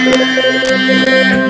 Yeah.